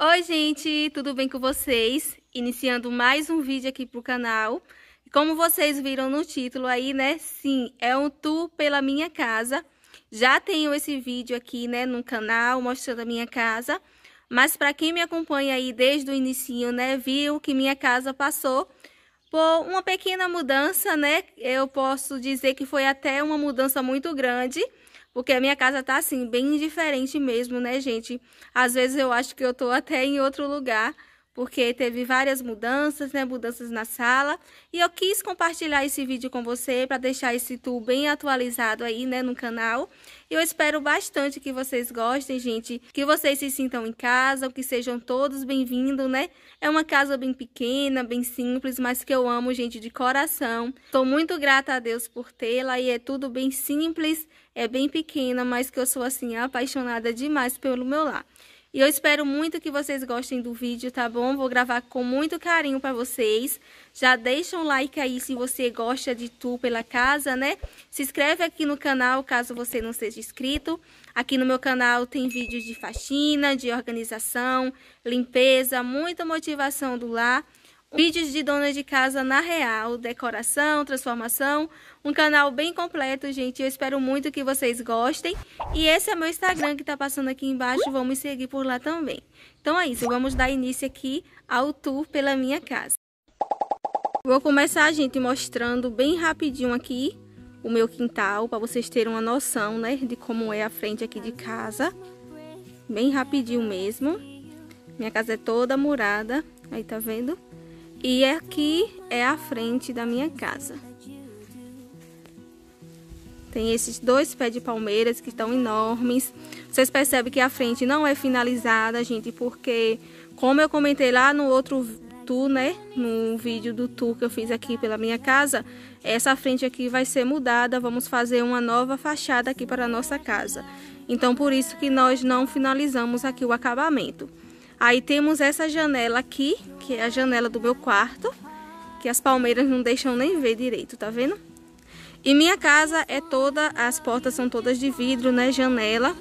Oi, gente, tudo bem com vocês? Iniciando mais um vídeo aqui pro canal. Como vocês viram no título aí, né? Sim, é um tour pela minha casa. Já tenho esse vídeo aqui, né, no canal, mostrando a minha casa. Mas para quem me acompanha aí desde o início, né, viu que minha casa passou por uma pequena mudança, né? Eu posso dizer que foi até uma mudança muito grande. Porque a minha casa tá assim, bem diferente mesmo, né, gente? Às vezes eu acho que eu tô até em outro lugar, porque teve várias mudanças, né, mudanças na sala, e eu quis compartilhar esse vídeo com você para deixar esse tour bem atualizado aí, né, no canal. E eu espero bastante que vocês gostem, gente, que vocês se sintam em casa, que sejam todos bem-vindos, né? É uma casa bem pequena, bem simples, mas que eu amo, gente, de coração. Estou muito grata a Deus por tê-la e é tudo bem simples, é bem pequena, mas que eu sou assim apaixonada demais pelo meu lar. E eu espero muito que vocês gostem do vídeo, tá bom? Vou gravar com muito carinho para vocês. Já deixa um like aí se você gosta de tu pela casa, né? Se inscreve aqui no canal caso você não seja inscrito. Aqui no meu canal tem vídeos de faxina, de organização, limpeza, muita motivação do lar. Vídeos de dona de casa na real, decoração, transformação, um canal bem completo, gente. Eu espero muito que vocês gostem. E esse é meu Instagram que tá passando aqui embaixo, vamos seguir por lá também. Então é isso, vamos dar início aqui ao tour pela minha casa. Vou começar, gente, mostrando bem rapidinho aqui o meu quintal, para vocês terem uma noção, né, de como é a frente aqui de casa. Bem rapidinho mesmo. Minha casa é toda murada, aí tá vendo? E aqui é a frente da minha casa. Tem esses dois pés de palmeiras que estão enormes. Vocês percebem que a frente não é finalizada, gente, porque como eu comentei lá no outro tour, né, no vídeo do tour que eu fiz aqui pela minha casa, essa frente aqui vai ser mudada, vamos fazer uma nova fachada aqui para a nossa casa. Então, por isso que nós não finalizamos aqui o acabamento. Aí temos essa janela aqui, que é a janela do meu quarto, que as palmeiras não deixam nem ver direito, tá vendo? E minha casa é toda, as portas são todas de vidro, né, janela.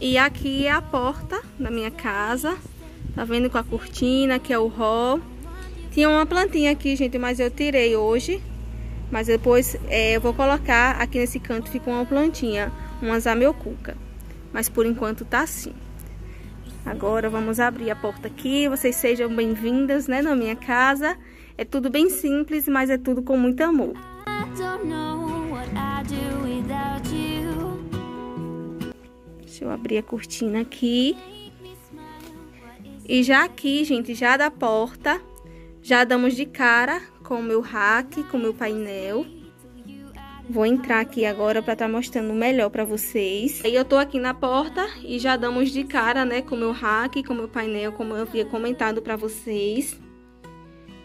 E aqui é a porta da minha casa, tá vendo com a cortina, que é o hall. Tinha uma plantinha aqui, gente, mas eu tirei hoje. Mas depois é, eu vou colocar aqui nesse canto, fica uma plantinha, uma zamiocuca. Mas por enquanto tá assim. Agora vamos abrir a porta aqui. Vocês sejam bem-vindas, né, na minha casa. É tudo bem simples, mas é tudo com muito amor. Deixa eu abrir a cortina aqui. E já aqui, gente, já da porta, já damos de cara com o meu rack, com o meu painel. Vou entrar aqui agora para estar tá mostrando melhor para vocês. Aí eu tô aqui na porta e já damos de cara, né, com o meu rack, com o meu painel, como eu havia comentado para vocês.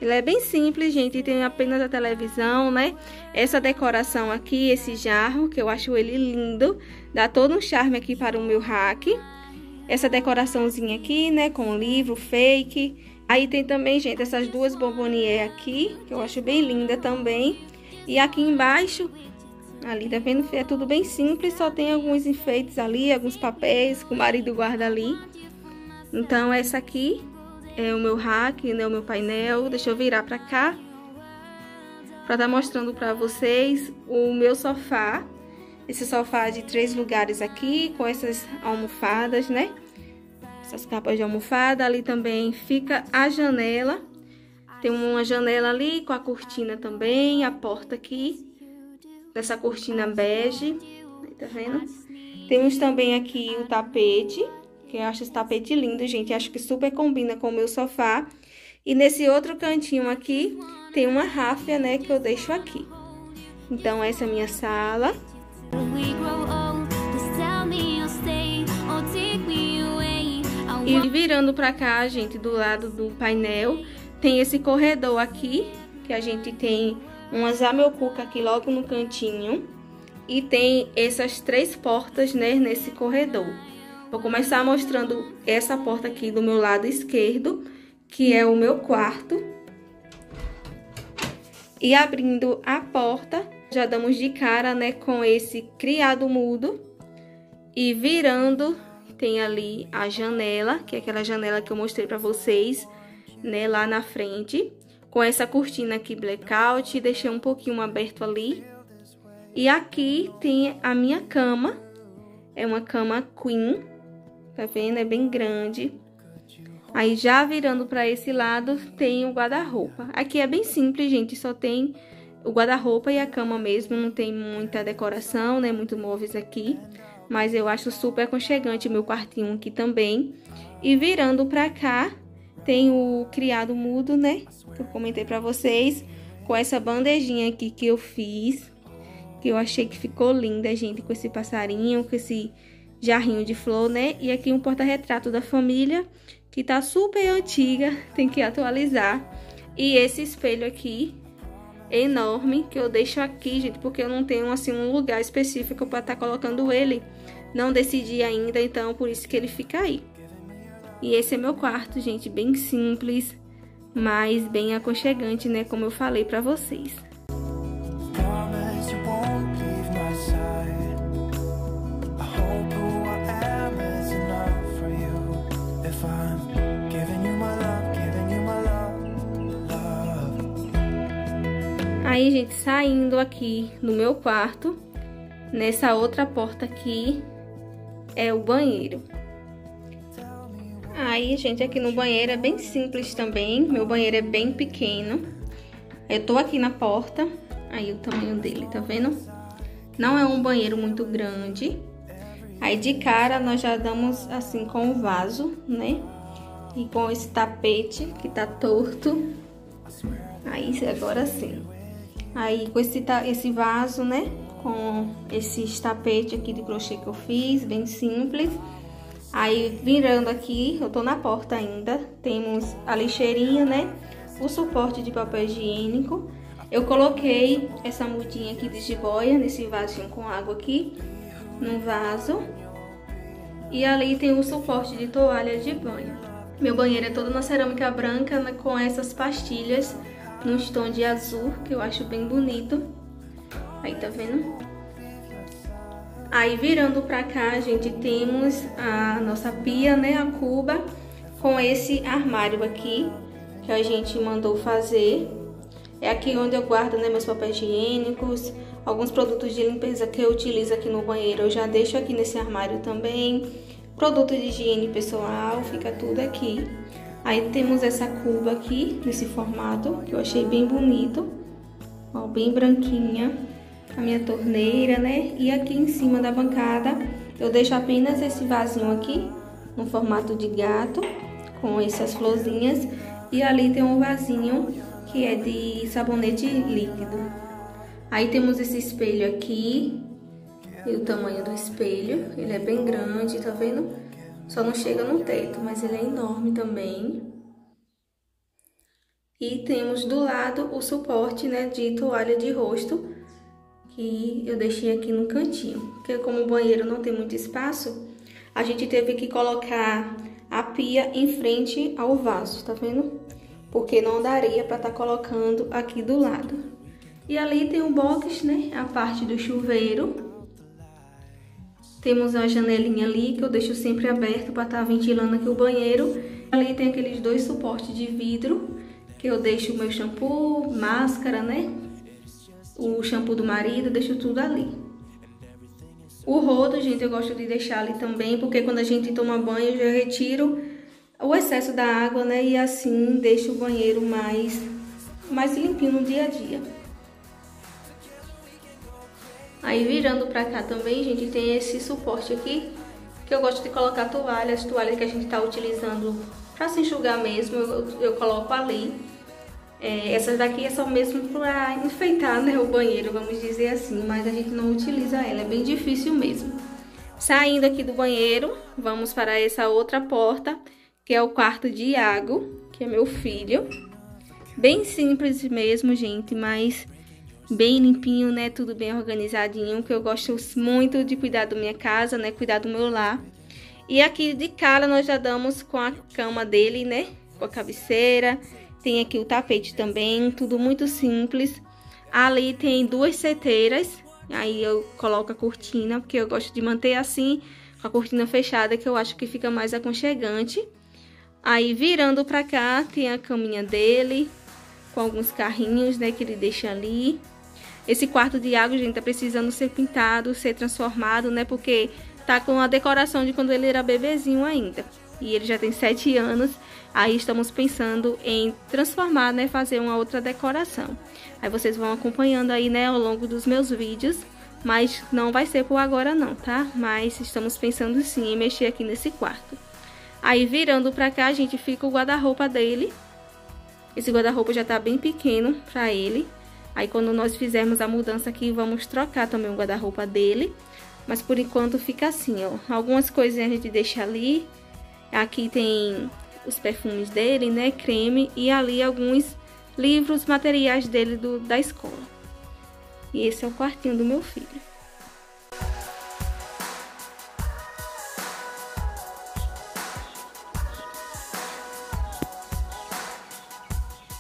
Ele é bem simples, gente, tem apenas a televisão, né? Essa decoração aqui, esse jarro, que eu acho ele lindo, dá todo um charme aqui para o meu rack. Essa decoraçãozinha aqui, né, com livro fake. Aí tem também, gente, essas duas bombonier aqui, que eu acho bem linda também. E aqui embaixo Ali, tá vendo? É tudo bem simples, só tem alguns enfeites ali, alguns papéis que o marido guarda ali. Então, essa aqui é o meu rack, né? O meu painel. Deixa eu virar pra cá. Pra estar tá mostrando pra vocês o meu sofá. Esse sofá de três lugares aqui, com essas almofadas, né? Essas capas de almofada. Ali também fica a janela. Tem uma janela ali com a cortina também, a porta aqui dessa cortina bege, tá vendo? Temos também aqui o tapete, que eu acho esse tapete lindo, gente, acho que super combina com o meu sofá. E nesse outro cantinho aqui, tem uma ráfia, né, que eu deixo aqui. Então, essa é a minha sala. E virando pra cá, gente, do lado do painel, tem esse corredor aqui, que a gente tem uma zamelcuca aqui logo no cantinho. E tem essas três portas, né, nesse corredor. Vou começar mostrando essa porta aqui do meu lado esquerdo, que é o meu quarto. E abrindo a porta, já damos de cara, né, com esse criado mudo. E virando, tem ali a janela, que é aquela janela que eu mostrei pra vocês, né, lá na frente. Com essa cortina aqui blackout, deixei um pouquinho aberto ali. E aqui tem a minha cama, é uma cama queen, tá vendo? É bem grande. Aí já virando para esse lado tem o guarda-roupa. Aqui é bem simples, gente, só tem o guarda-roupa e a cama mesmo, não tem muita decoração, né, muito móveis aqui. Mas eu acho super aconchegante meu quartinho aqui também. E virando para cá, tem o criado mudo, né, que eu comentei para vocês, com essa bandejinha aqui que eu fiz, que eu achei que ficou linda, gente, com esse passarinho, com esse jarrinho de flor, né? E aqui um porta-retrato da família, que tá super antiga, tem que atualizar. E esse espelho aqui, enorme, que eu deixo aqui, gente, porque eu não tenho, assim, um lugar específico para estar tá colocando ele. Não decidi ainda, então por isso que ele fica aí. E esse é meu quarto, gente, bem simples, mas bem aconchegante, né, como eu falei para vocês. Aí, gente, saindo aqui no meu quarto, nessa outra porta aqui, é o banheiro. Aí, gente, aqui no banheiro é bem simples também. Meu banheiro é bem pequeno. Eu tô aqui na porta, aí o tamanho dele, tá vendo? Não é um banheiro muito grande. Aí, de cara, nós já damos assim com o vaso, né? E com esse tapete que tá torto. Aí, agora sim. Aí com esse, esse vaso, né? Com esse tapete aqui de crochê que eu fiz, bem simples. Aí virando aqui, eu tô na porta ainda, temos a lixeirinha, né? O suporte de papel higiênico. Eu coloquei essa mudinha aqui de jiboia nesse vasinho com água aqui, no vaso. E ali tem o suporte de toalha de banho. Meu banheiro é todo na cerâmica branca né, com essas pastilhas nos tons de azul, que eu acho bem bonito. Aí, tá vendo? Aí, virando pra cá, gente, temos a nossa pia, né, a cuba, com esse armário aqui, que a gente mandou fazer. É aqui onde eu guardo, né, meus papéis higiênicos, alguns produtos de limpeza que eu utilizo aqui no banheiro, eu já deixo aqui nesse armário também. Produto de higiene pessoal, fica tudo aqui. Aí temos essa cuba aqui, nesse formato, que eu achei bem bonito. Ó, bem branquinha. A minha torneira, né? E aqui em cima da bancada, eu deixo apenas esse vasinho aqui, no formato de gato, com essas florzinhas. E ali tem um vasinho que é de sabonete líquido. Aí temos esse espelho aqui, e o tamanho do espelho, ele é bem grande, tá vendo? Só não chega no teto, mas ele é enorme também. E temos do lado o suporte, né, de toalha de rosto, que eu deixei aqui no cantinho. Porque como o banheiro não tem muito espaço, a gente teve que colocar a pia em frente ao vaso, tá vendo? Porque não daria para estar tá colocando aqui do lado. E ali tem o box, né, a parte do chuveiro, temos a janelinha ali que eu deixo sempre aberto para estar tá ventilando aqui o banheiro. Ali tem aqueles dois suportes de vidro que eu deixo o meu shampoo, máscara, né? O shampoo do marido, deixo tudo ali. O rodo, gente, eu gosto de deixar ali também, porque quando a gente toma banho eu já retiro o excesso da água, né? E assim deixo o banheiro mais, mais limpinho no dia a dia. Aí virando pra cá também, gente, tem esse suporte aqui, que eu gosto de colocar toalhas, toalhas que a gente tá utilizando pra se enxugar mesmo, eu, eu coloco ali. É, essas daqui é só mesmo pra enfeitar né, o banheiro, vamos dizer assim, mas a gente não utiliza ela, é bem difícil mesmo. Saindo aqui do banheiro, vamos para essa outra porta, que é o quarto de Iago, que é meu filho. Bem simples mesmo, gente, mas bem limpinho, né? Tudo bem organizadinho, que eu gosto muito de cuidar da minha casa, né? Cuidar do meu lar. E aqui de cara nós já damos com a cama dele, né? Com a cabeceira. Tem aqui o tapete também, tudo muito simples. Ali tem duas seteiras, aí eu coloco a cortina, porque eu gosto de manter assim, com a cortina fechada, que eu acho que fica mais aconchegante. Aí, virando pra cá, tem a caminha dele, com alguns carrinhos, né, que ele deixa ali. Esse quarto de água, gente, tá precisando ser pintado, ser transformado, né, porque tá com a decoração de quando ele era bebezinho ainda. E ele já tem sete anos, aí estamos pensando em transformar, né, fazer uma outra decoração. Aí vocês vão acompanhando aí, né, ao longo dos meus vídeos, mas não vai ser por agora não, tá? Mas estamos pensando sim em mexer aqui nesse quarto. Aí virando pra cá, a gente fica o guarda-roupa dele. Esse guarda-roupa já tá bem pequeno pra ele. Aí quando nós fizermos a mudança aqui, vamos trocar também o guarda-roupa dele. Mas por enquanto fica assim, ó. Algumas coisinhas a gente deixa ali. Aqui tem os perfumes dele, né? Creme. E ali alguns livros, materiais dele do, da escola. E esse é o quartinho do meu filho.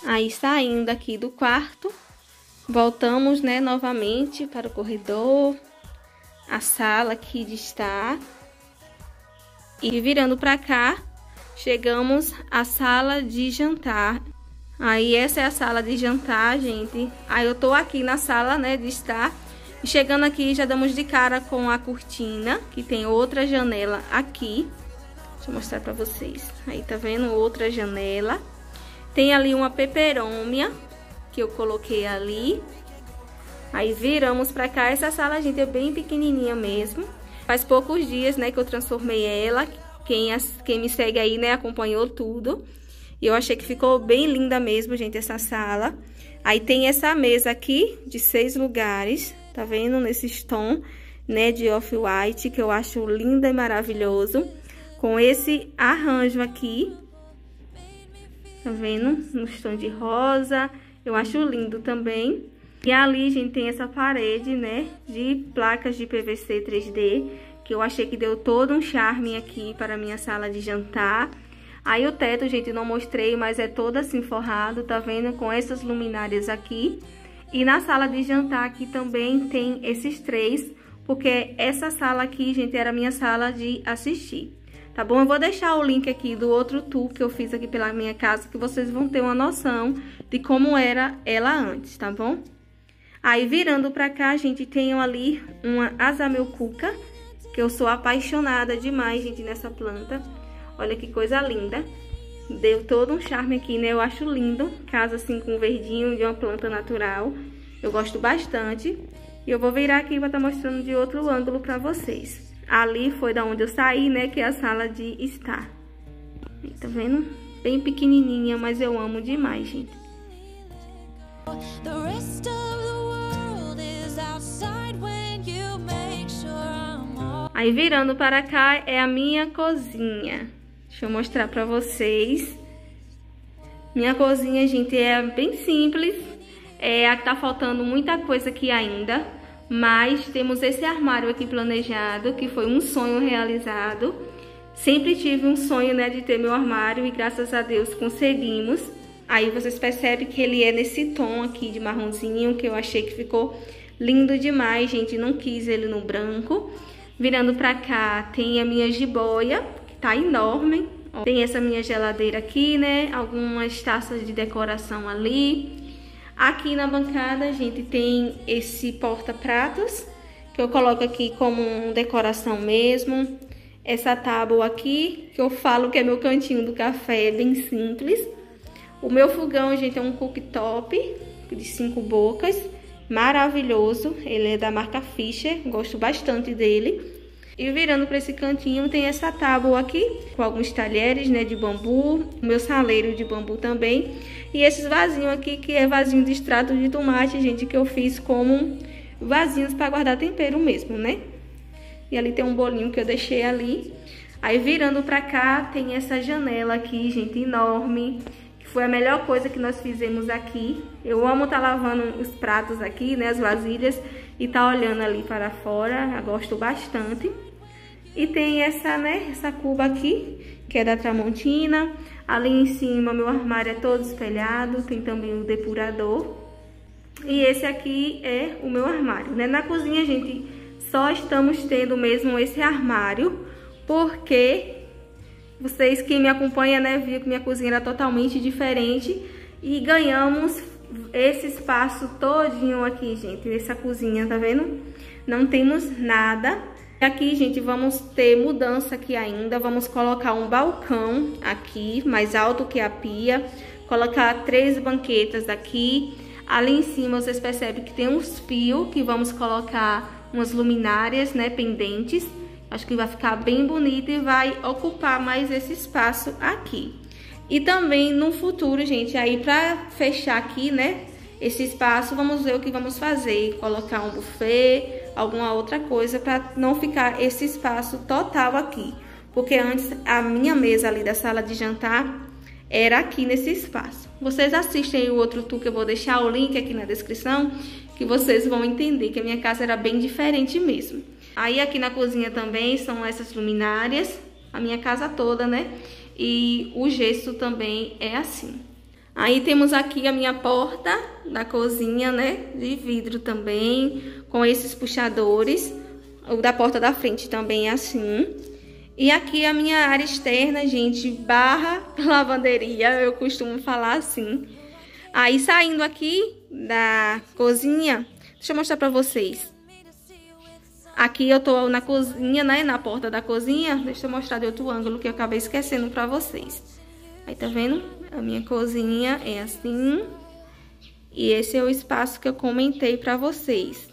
Aí saindo aqui do quarto, voltamos, né, novamente para o corredor, a sala aqui de estar. E virando para cá, chegamos à sala de jantar. Aí essa é a sala de jantar, gente. Aí eu tô aqui na sala, né, de estar. E chegando aqui, já damos de cara com a cortina, que tem outra janela aqui. Deixa eu mostrar pra vocês. Aí, tá vendo? Outra janela. Tem ali uma peperômia, que eu coloquei ali. Aí viramos pra cá. Essa sala, gente, é bem pequenininha mesmo. Faz poucos dias, né, que eu transformei ela. Quem, quem me segue aí, né, acompanhou tudo. E eu achei que ficou bem linda mesmo, gente, essa sala. Aí tem essa mesa aqui, de seis lugares, tá vendo? Nesse tom, né, de off-white, que eu acho lindo e maravilhoso. Com esse arranjo aqui, tá vendo? No tom de rosa, eu acho lindo também. E ali, gente, tem essa parede, né, de placas de PVC 3D, que eu achei que deu todo um charme aqui para a minha sala de jantar. Aí o teto, gente, não mostrei, mas é todo assim forrado, tá vendo? Com essas luminárias aqui. E na sala de jantar aqui também tem esses três, porque essa sala aqui, gente, era minha sala de assistir. Tá bom? Eu vou deixar o link aqui do outro tour que eu fiz aqui pela minha casa, que vocês vão ter uma noção de como era ela antes, tá bom? Aí, virando pra cá, a gente tem ali uma azamelcuca, que eu sou apaixonada demais, gente, nessa planta. Olha que coisa linda. Deu todo um charme aqui, né? Eu acho lindo. Casa assim com verdinho de uma planta natural. Eu gosto bastante. E eu vou virar aqui para estar tá mostrando de outro ângulo para vocês. Ali foi da onde eu saí, né? Que é a sala de estar. Tá vendo? Bem pequenininha, mas eu amo demais, gente. Aí virando para cá é a minha cozinha. Deixa eu mostrar pra vocês. Minha cozinha, gente, é bem simples. É, tá faltando muita coisa aqui ainda. Mas temos esse armário aqui planejado, que foi um sonho realizado. Sempre tive um sonho, né, de ter meu armário e graças a Deus conseguimos. Aí vocês percebem que ele é nesse tom aqui de marronzinho, que eu achei que ficou lindo demais, gente. Não quis ele no branco. Virando pra cá, tem a minha jiboia, tá enorme. Tem essa minha geladeira aqui, né? Algumas taças de decoração ali. Aqui na bancada, gente, tem esse porta-pratos, que eu coloco aqui como decoração mesmo. Essa tábua aqui, que eu falo que é meu cantinho do café, é bem simples. O meu fogão, gente, é um cooktop de cinco bocas, maravilhoso. Ele é da marca Fischer, gosto bastante dele. E virando para esse cantinho tem essa tábua aqui, com alguns talheres, né, de bambu, meu saleiro de bambu também. E esses vasinhos aqui, que é vasinho de extrato de tomate, gente, que eu fiz como vasinhos para guardar tempero mesmo, né? E ali tem um bolinho que eu deixei ali. Aí virando para cá tem essa janela aqui, gente, enorme. Que foi a melhor coisa que nós fizemos aqui. Eu amo estar tá lavando os pratos aqui, né, as vasilhas e tá olhando ali para fora, eu gosto bastante. E tem essa, né, essa cuba aqui, que é da Tramontina. Ali em cima, meu armário é todo espelhado, tem também o depurador. E esse aqui é o meu armário, né? Na cozinha, gente, só estamos tendo mesmo esse armário, porque vocês que me acompanham, né, viu que minha cozinha era totalmente diferente e ganhamos esse espaço todinho aqui, gente, nessa cozinha, tá vendo? Não temos nada. Aqui, gente, vamos ter mudança aqui ainda. Vamos colocar um balcão aqui, mais alto que a pia. Colocar três banquetas aqui. Ali em cima, vocês percebem que tem uns fios que vamos colocar umas luminárias, né, pendentes. Acho que vai ficar bem bonito e vai ocupar mais esse espaço aqui. E também no futuro, gente, aí pra fechar aqui, né, esse espaço, vamos ver o que vamos fazer. Colocar um buffet, alguma outra coisa, pra não ficar esse espaço total aqui. Porque antes a minha mesa ali da sala de jantar era aqui nesse espaço. Vocês assistem o outro tour que eu vou deixar o link aqui na descrição, que vocês vão entender que a minha casa era bem diferente mesmo. Aí aqui na cozinha também são essas luminárias, a minha casa toda, né? E o gesso também é assim. Aí temos aqui a minha porta da cozinha, né? De vidro também, com esses puxadores. O da porta da frente também é assim. E aqui a minha área externa, gente, barra lavanderia, eu costumo falar assim. Aí saindo aqui da cozinha, deixa eu mostrar pra vocês. Aqui eu tô na cozinha, né? Na porta da cozinha. Deixa eu mostrar de outro ângulo que eu acabei esquecendo pra vocês. Aí tá vendo? A minha cozinha é assim. E esse é o espaço que eu comentei pra vocês.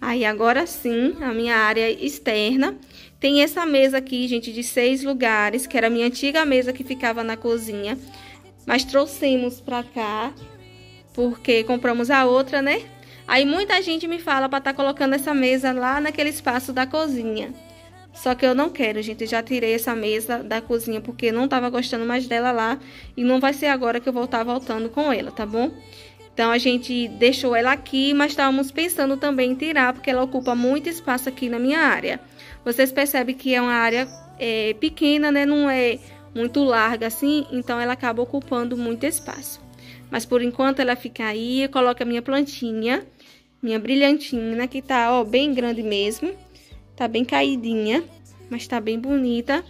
Aí agora sim, a minha área externa. Tem essa mesa aqui, gente, de seis lugares, que era a minha antiga mesa que ficava na cozinha. Mas trouxemos pra cá, porque compramos a outra, né? Aí muita gente me fala para estar tá colocando essa mesa lá naquele espaço da cozinha. Só que eu não quero, gente. Já tirei essa mesa da cozinha porque não estava gostando mais dela lá. E não vai ser agora que eu vou estar tá voltando com ela, tá bom? Então a gente deixou ela aqui, mas estávamos pensando também em tirar porque ela ocupa muito espaço aqui na minha área. Vocês percebem que é uma área é, pequena, né? Não é muito larga assim, então ela acaba ocupando muito espaço. Mas por enquanto ela fica aí, eu coloco a minha plantinha minha brilhantina, que tá, ó, bem grande mesmo. Tá bem caidinha, mas tá bem bonita.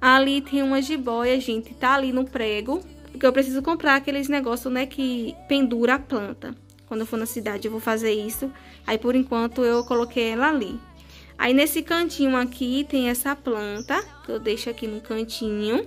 Ali tem uma jiboia, gente, tá ali no prego. Porque eu preciso comprar aqueles negócios, né, que pendura a planta. Quando eu for na cidade eu vou fazer isso. Aí, por enquanto, eu coloquei ela ali. Aí, nesse cantinho aqui, tem essa planta, que eu deixo aqui no cantinho.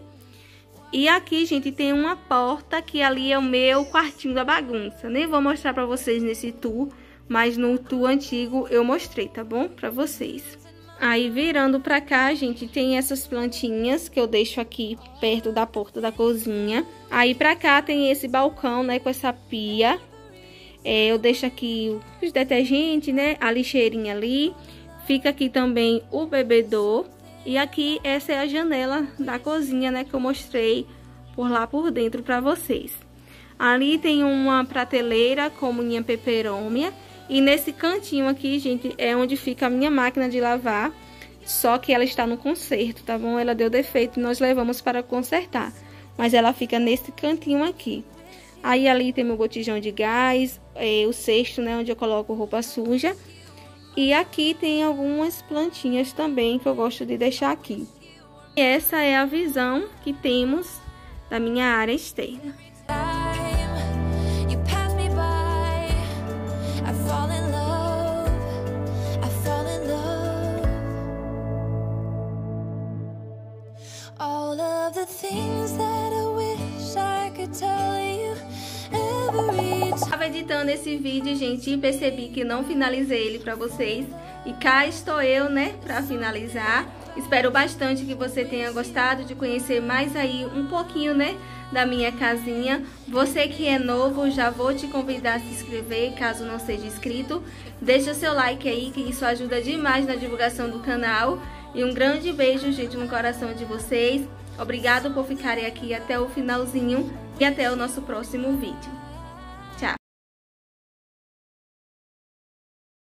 E aqui, gente, tem uma porta que ali é o meu quartinho da bagunça. Nem vou mostrar pra vocês nesse tour, mas no tu antigo eu mostrei, tá bom? Pra vocês. Aí, virando pra cá, gente, tem essas plantinhas que eu deixo aqui perto da porta da cozinha. Aí, pra cá tem esse balcão, né, com essa pia. É, eu deixo aqui os detergentes, né, a lixeirinha ali. Fica aqui também o bebedor. E aqui, essa é a janela da cozinha, né, que eu mostrei por lá por dentro pra vocês. Ali tem uma prateleira com minha peperômia e nesse cantinho aqui, gente, é onde fica a minha máquina de lavar. Só que ela está no conserto, tá bom? Ela deu defeito e nós levamos para consertar. Mas ela fica nesse cantinho aqui. Aí ali tem meu botijão de gás, é, o cesto, né, onde eu coloco roupa suja. E aqui tem algumas plantinhas também que eu gosto de deixar aqui. E essa é a visão que temos da minha área externa. Estava editando esse vídeo, gente, e percebi que não finalizei ele para vocês. E cá estou eu, né, para finalizar. Espero bastante que você tenha gostado de conhecer mais aí um pouquinho, né, da minha casinha. Você que é novo, já vou te convidar a se inscrever, caso não seja inscrito. Deixa seu like aí, que isso ajuda demais na divulgação do canal. E um grande beijo, gente, no coração de vocês. Obrigado por ficarem aqui até o finalzinho e até o nosso próximo vídeo.